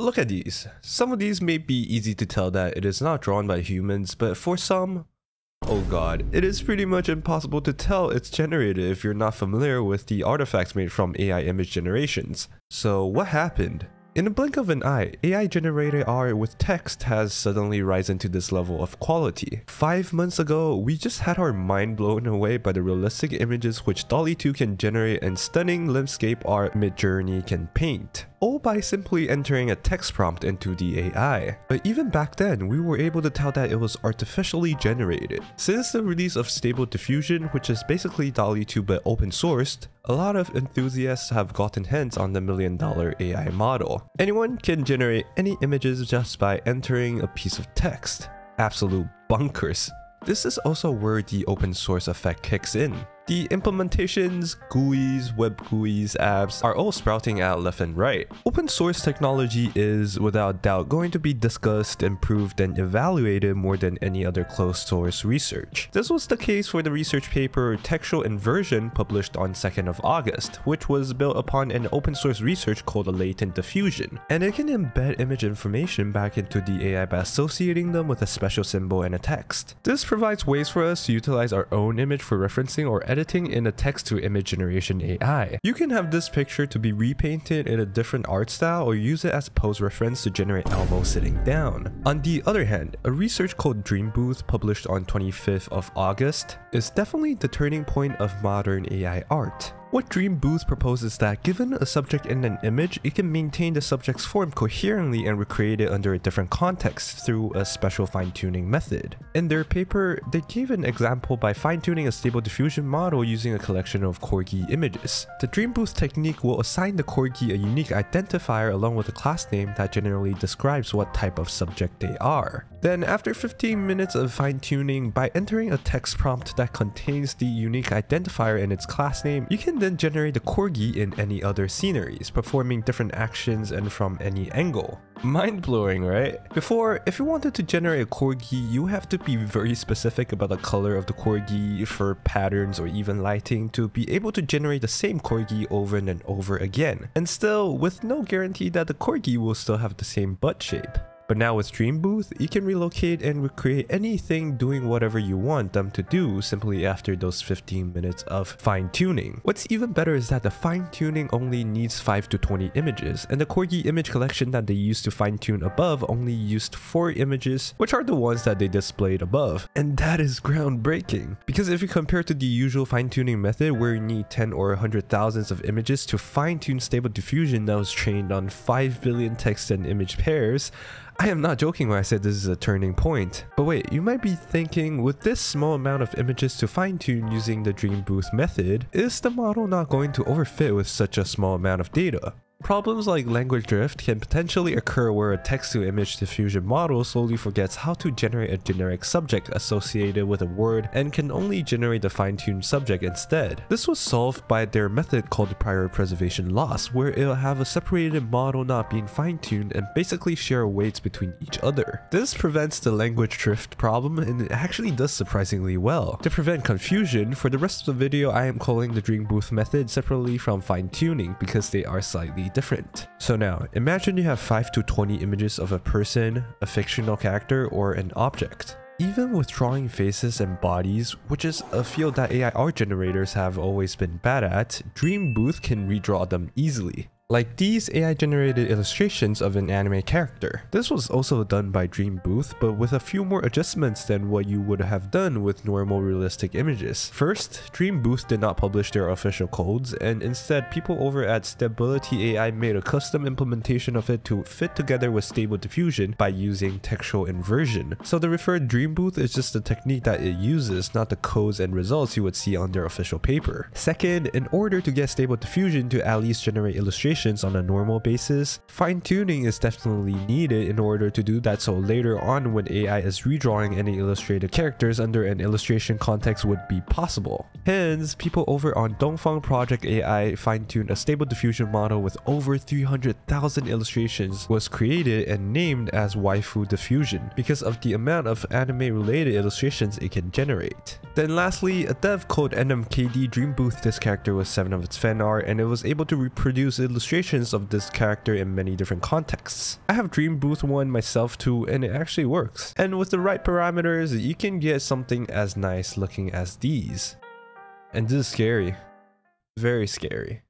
Look at these. Some of these may be easy to tell that it is not drawn by humans, but for some, oh god, it is pretty much impossible to tell it's generated if you're not familiar with the artifacts made from AI image generations. So what happened? In a blink of an eye, AI generated art with text has suddenly risen to this level of quality. Five months ago, we just had our mind blown away by the realistic images which DALL-E 2 can generate and stunning landscape art Midjourney can paint all by simply entering a text prompt into the AI. But even back then, we were able to tell that it was artificially generated. Since the release of Stable Diffusion, which is basically DALL-E 2 but open sourced, a lot of enthusiasts have gotten hands on the million dollar AI model. Anyone can generate any images just by entering a piece of text. Absolute bunkers. This is also where the open source effect kicks in. The implementations, GUIs, web GUIs, apps are all sprouting out left and right. Open source technology is without doubt going to be discussed, improved, and evaluated more than any other closed source research. This was the case for the research paper Textual Inversion published on 2nd of August, which was built upon an open source research called a latent diffusion, and it can embed image information back into the AI by associating them with a special symbol and a text. This provides ways for us to utilize our own image for referencing or editing editing in a text to image generation AI. You can have this picture to be repainted in a different art style or use it as a pose reference to generate Elmo sitting down. On the other hand, a research called Dream Booth published on 25th of August is definitely the turning point of modern AI art. What Dream Booth proposes is that given a subject in an image, it can maintain the subject's form coherently and recreate it under a different context through a special fine-tuning method. In their paper, they gave an example by fine-tuning a stable diffusion model using a collection of corgi images. The Dream Booth technique will assign the corgi a unique identifier along with a class name that generally describes what type of subject they are. Then after 15 minutes of fine-tuning, by entering a text prompt that contains the unique identifier and its class name, you can then generate the corgi in any other sceneries, performing different actions and from any angle. Mind-blowing, right? Before, if you wanted to generate a corgi, you have to be very specific about the color of the corgi, fur patterns, or even lighting to be able to generate the same corgi over and over again. And still, with no guarantee that the corgi will still have the same butt shape. But now with Dream Booth, you can relocate and recreate anything doing whatever you want them to do simply after those 15 minutes of fine tuning. What's even better is that the fine tuning only needs 5 to 20 images, and the Corgi image collection that they used to fine tune above only used 4 images, which are the ones that they displayed above. And that is groundbreaking, because if you compare to the usual fine tuning method where you need 10 or 100 thousands of images to fine tune stable diffusion that was trained on 5 billion text and image pairs, I am not joking when I said this is a turning point. But wait, you might be thinking, with this small amount of images to fine-tune using the Dream Booth method, is the model not going to overfit with such a small amount of data? Problems like language drift can potentially occur where a text-to-image diffusion model slowly forgets how to generate a generic subject associated with a word and can only generate the fine-tuned subject instead. This was solved by their method called prior preservation loss, where it'll have a separated model not being fine-tuned and basically share weights between each other. This prevents the language drift problem and it actually does surprisingly well. To prevent confusion, for the rest of the video I am calling the Dream Booth method separately from fine-tuning because they are slightly different. So now, imagine you have 5 to 20 images of a person, a fictional character, or an object. Even with drawing faces and bodies, which is a field that AI art generators have always been bad at, Dream Booth can redraw them easily like these AI-generated illustrations of an anime character. This was also done by Dream Booth, but with a few more adjustments than what you would have done with normal realistic images. First, Dream Booth did not publish their official codes, and instead people over at Stability AI made a custom implementation of it to fit together with Stable Diffusion by using textual inversion. So the referred Dream Booth is just the technique that it uses, not the codes and results you would see on their official paper. Second, in order to get Stable Diffusion to at least generate illustrations on a normal basis, fine-tuning is definitely needed in order to do that so later on when AI is redrawing any illustrated characters under an illustration context would be possible. Hence, people over on Dongfang Project AI fine-tuned a stable diffusion model with over 300,000 illustrations was created and named as Waifu Diffusion because of the amount of anime-related illustrations it can generate. Then lastly, a dev called NMKD Dream Booth this character with 7 of its fan art and it was able to reproduce illustrations illustrations of this character in many different contexts. I have Dream Booth one myself too and it actually works. And with the right parameters, you can get something as nice looking as these. And this is scary. Very scary.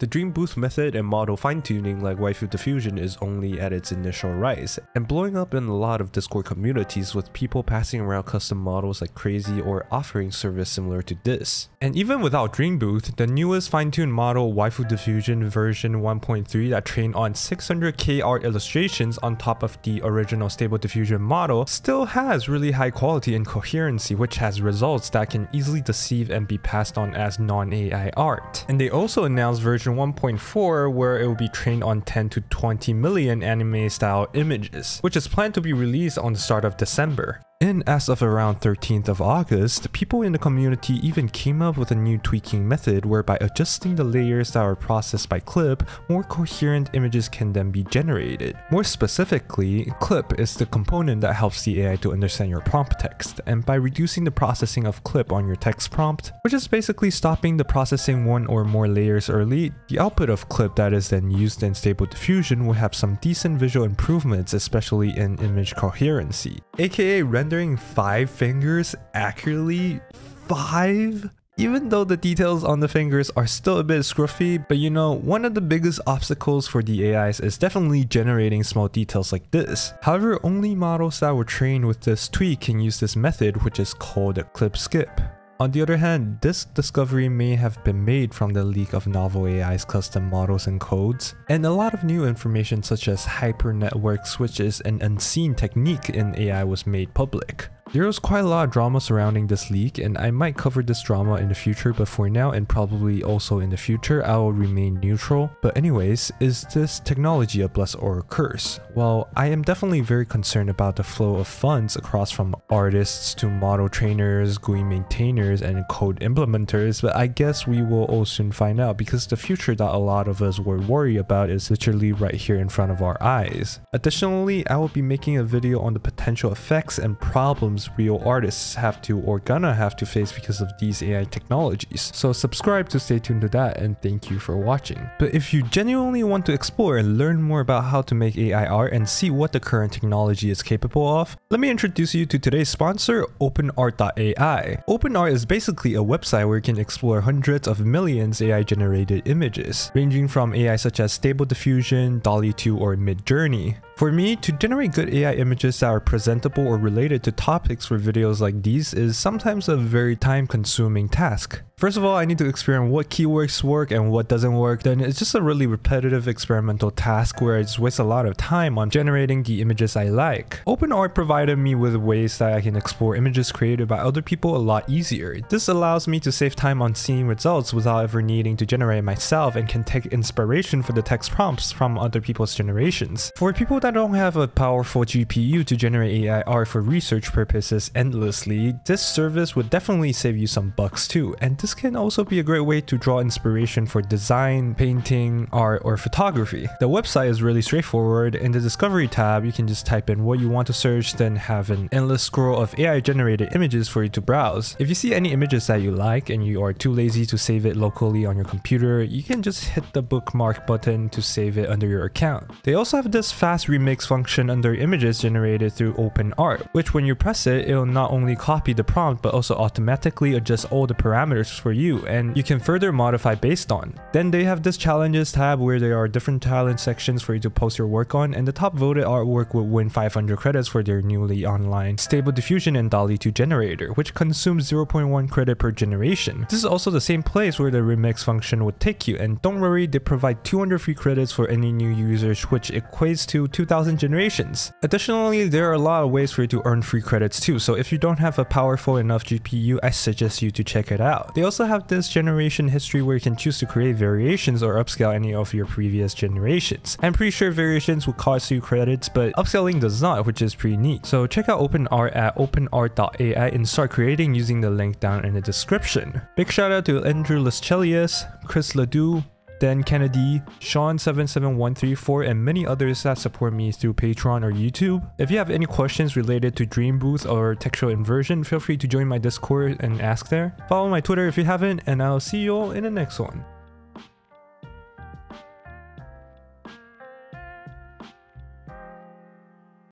The Dream Booth method and model fine-tuning like waifu diffusion is only at its initial rise, and blowing up in a lot of Discord communities with people passing around custom models like crazy or offering service similar to this. And even without Dream Booth, the newest fine-tuned model waifu diffusion version 1.3 that trained on 600k art illustrations on top of the original stable diffusion model still has really high quality and coherency which has results that can easily deceive and be passed on as non-AI art. And they also announced version version 1.4 where it will be trained on 10 to 20 million anime style images, which is planned to be released on the start of December. And as of around 13th of August, people in the community even came up with a new tweaking method whereby adjusting the layers that are processed by Clip, more coherent images can then be generated. More specifically, Clip is the component that helps the AI to understand your prompt text, and by reducing the processing of Clip on your text prompt, which is basically stopping the processing one or more layers early, the output of Clip that is then used in Stable Diffusion will have some decent visual improvements, especially in image coherency, aka rendering five fingers accurately? Five? Even though the details on the fingers are still a bit scruffy, but you know, one of the biggest obstacles for the AIs is definitely generating small details like this. However, only models that were trained with this tweak can use this method which is called a clip skip. On the other hand, this discovery may have been made from the leak of novel AI's custom models and codes, and a lot of new information such as hyper-network switches and unseen technique in AI was made public. There was quite a lot of drama surrounding this leak and I might cover this drama in the future but for now and probably also in the future I will remain neutral. But anyways, is this technology a bless or a curse? Well, I am definitely very concerned about the flow of funds across from artists to model trainers, GUI maintainers, and code implementers but I guess we will all soon find out because the future that a lot of us were worried about is literally right here in front of our eyes. Additionally, I will be making a video on the potential effects and problems problems real artists have to or gonna have to face because of these AI technologies. So subscribe to stay tuned to that and thank you for watching. But if you genuinely want to explore and learn more about how to make AI art and see what the current technology is capable of, let me introduce you to today's sponsor, OpenArt.ai. OpenArt is basically a website where you can explore hundreds of millions AI generated images, ranging from AI such as Stable Diffusion, DALL-E 2, or Midjourney. For me, to generate good AI images that are presentable or related to topics for videos like these is sometimes a very time consuming task. First of all, I need to experiment what keywords work and what doesn't work. Then it's just a really repetitive experimental task where I just waste a lot of time on generating the images I like. OpenArt provided me with ways that I can explore images created by other people a lot easier. This allows me to save time on seeing results without ever needing to generate myself and can take inspiration for the text prompts from other people's generations. For people that don't have a powerful GPU to generate AI art for research purposes endlessly, this service would definitely save you some bucks too. And this this can also be a great way to draw inspiration for design, painting, art, or photography. The website is really straightforward. In the discovery tab, you can just type in what you want to search, then have an endless scroll of AI generated images for you to browse. If you see any images that you like and you are too lazy to save it locally on your computer, you can just hit the bookmark button to save it under your account. They also have this fast remix function under images generated through OpenArt, which when you press it, it'll not only copy the prompt but also automatically adjust all the parameters for you and you can further modify based on. Then they have this challenges tab where there are different challenge sections for you to post your work on and the top voted artwork will win 500 credits for their newly online Stable Diffusion and DALL-E 2 generator which consumes 0.1 credit per generation. This is also the same place where the remix function would take you and don't worry they provide 200 free credits for any new users which equates to 2000 generations. Additionally there are a lot of ways for you to earn free credits too so if you don't have a powerful enough GPU I suggest you to check it out. They also have this generation history where you can choose to create variations or upscale any of your previous generations. I'm pretty sure variations will cost you credits, but upscaling does not, which is pretty neat. So check out OpenArt at openart.ai and start creating using the link down in the description. Big shout out to Andrew Lescelius, Chris Ledoux, Dan Kennedy, Shawn77134, and many others that support me through Patreon or YouTube. If you have any questions related to Dream Booth or textual inversion, feel free to join my Discord and ask there. Follow my Twitter if you haven't, and I'll see you all in the next one.